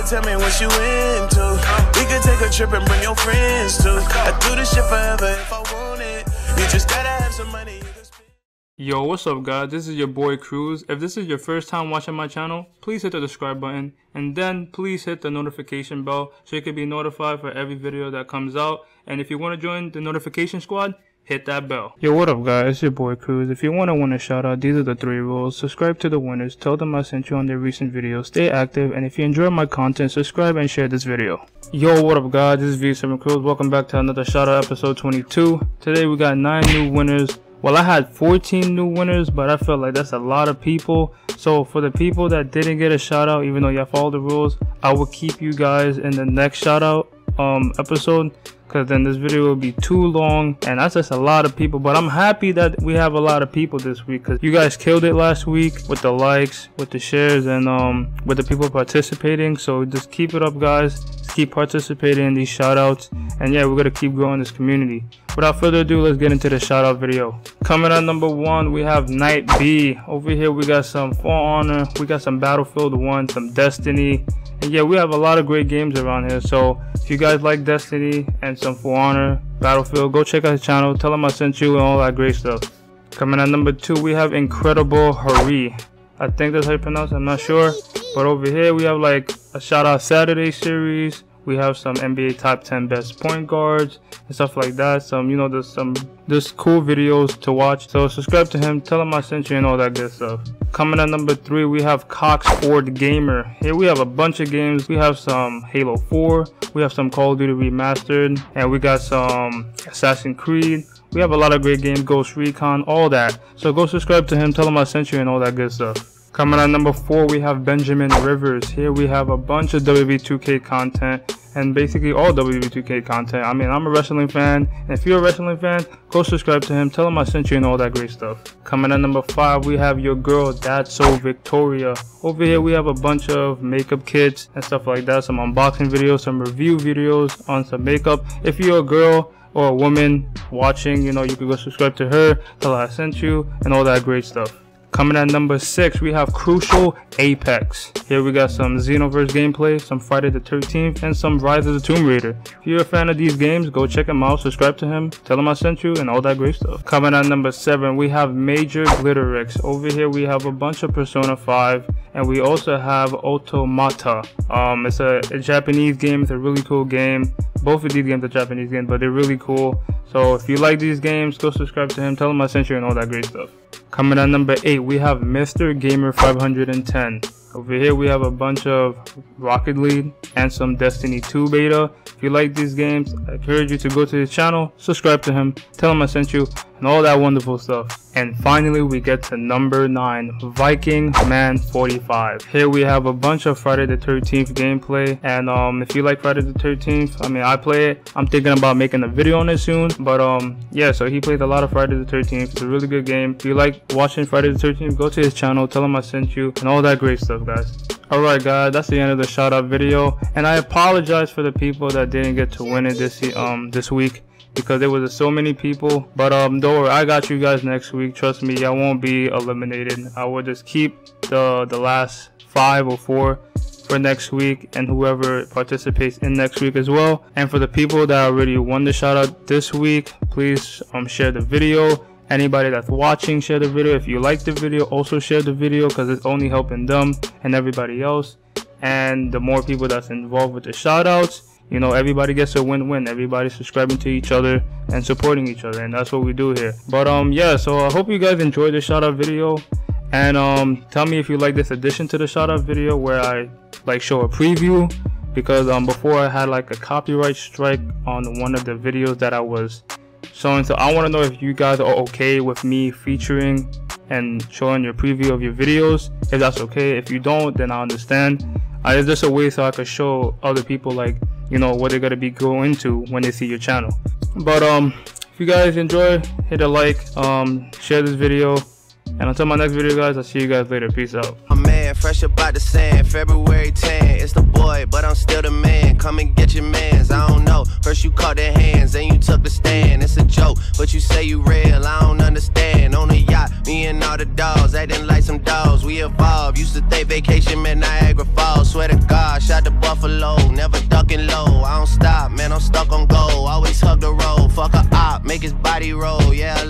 gotta tell me what you into. We could take a trip and bring your friends too. I do this shit forever if I want it. You just gotta have some money. Yo, what's up guys? This is your boy Cruz. If this is your first time watching my channel, please hit the subscribe button and then please hit the notification bell so you can be notified for every video that comes out. And if you want to join the notification squad, hit that bell. Yo, what up guys? It's your boy Cruz. If you want to win a shout out, these are the three rules. Subscribe to the winners, tell them I sent you on their recent videos, stay active, and if you enjoy my content, subscribe and share this video. Yo, what up guys? This is V7 Cruz. Welcome back to another shout out episode 22. Today we got 9 new winners. Well, I had 14 new winners, but I felt like that's a lot of people. So for the people that didn't get a shout out, even though you followed the rules, I will keep you guys in the next shout out um episode because then this video will be too long and that's just a lot of people but i'm happy that we have a lot of people this week because you guys killed it last week with the likes with the shares and um with the people participating so just keep it up guys keep participating in these shout outs and yeah we're gonna keep growing this community without further ado let's get into the shout out video coming at number one we have Night Bee over here we got some for honor we got some battlefield one some destiny and yeah, we have a lot of great games around here. So if you guys like Destiny and some For Honor, Battlefield, go check out his channel. Tell him I sent you and all that great stuff. Coming at number two, we have Incredible Hurry. I think that's how you pronounce it. I'm not sure. But over here, we have like a shout out Saturday series. We have some NBA top 10 best point guards and stuff like that. Some, you know, there's some there's cool videos to watch. So subscribe to him, tell him I sent you and all that good stuff. Coming at number three, we have Cox Ford Gamer. Here we have a bunch of games. We have some Halo 4, we have some Call of Duty Remastered, and we got some Assassin's Creed. We have a lot of great games, Ghost Recon, all that. So go subscribe to him, tell him I sent you and all that good stuff. Coming at number four, we have Benjamin Rivers. Here we have a bunch of WWE 2K content and basically all WWE 2K content. I mean, I'm a wrestling fan, and if you're a wrestling fan, go subscribe to him. Tell him I sent you and all that great stuff. Coming at number five, we have your girl, That's So Victoria. Over here, we have a bunch of makeup kits and stuff like that. Some unboxing videos, some review videos on some makeup. If you're a girl, or a woman watching, you know, you can go subscribe to her, tell her I sent you, and all that great stuff. Coming at number six, we have Crucial Apex. Here we got some Xenoverse gameplay, some Friday the 13th, and some Rise of the Tomb Raider. If you're a fan of these games, go check him out, subscribe to him, tell him I sent you, and all that great stuff. Coming at number seven, we have Major Glitterix. Over here, we have a bunch of Persona 5, and we also have Automata. Um, it's a, a Japanese game, it's a really cool game. Both of these games are Japanese games, but they're really cool. So if you like these games, go subscribe to him, tell him I sent you, and all that great stuff. Coming at number 8, we have Mr. Gamer 510. Over here we have a bunch of Rocket League and some Destiny 2 beta. If you like these games, I encourage you to go to his channel, subscribe to him, tell him I sent you, and all that wonderful stuff. And finally we get to number 9, Viking Man 45. Here we have a bunch of Friday the 13th gameplay and um, if you like Friday the 13th, I mean I play it. I'm thinking about making a video on it soon. But um, yeah, so he plays a lot of Friday the 13th. It's a really good game. If you like watching Friday the 13th, go to his channel, tell him I sent you and all that great stuff guys. Alright guys, that's the end of the shout out video. And I apologize for the people that didn't get to win it this um this week because there was so many people. But um don't worry, I got you guys next week. Trust me, I won't be eliminated. I will just keep the the last five or four for next week and whoever participates in next week as well. And for the people that already won the shout out this week, please um share the video anybody that's watching share the video if you like the video also share the video because it's only helping them and everybody else and the more people that's involved with the shout outs you know everybody gets a win-win. Everybody subscribing to each other and supporting each other and that's what we do here. But um yeah so i hope you guys enjoyed the shout out video. And um tell me if you like this addition to the shout out video where i like show a preview. Because um before i had like a copyright strike on one of the videos that i was showing. So i want to know if you guys are okay with me featuring and showing your preview of your videos. If that's okay. If you don't then i understand. Uh, it's just a way so i could show other people like you know what they're gonna be going into when they see your channel but um if you guys enjoy hit a like um share this video and until my next video guys i'll see you guys later peace out My man, fresh up out the sand, February 10. It's the boy, but I'm still the man. Come and get your mans. I don't know. First you caught their hands, then you took the stand. It's a joke, but you say you real. I don't understand. On a yacht, me and all the dogs acting like some dogs. We evolved. Used to think vacation meant Niagara Falls. Swear to God, shot the buff low. I don't stop, man, I'm stuck on goal. Always hug the road, fuck a op, make his body roll. Yeah,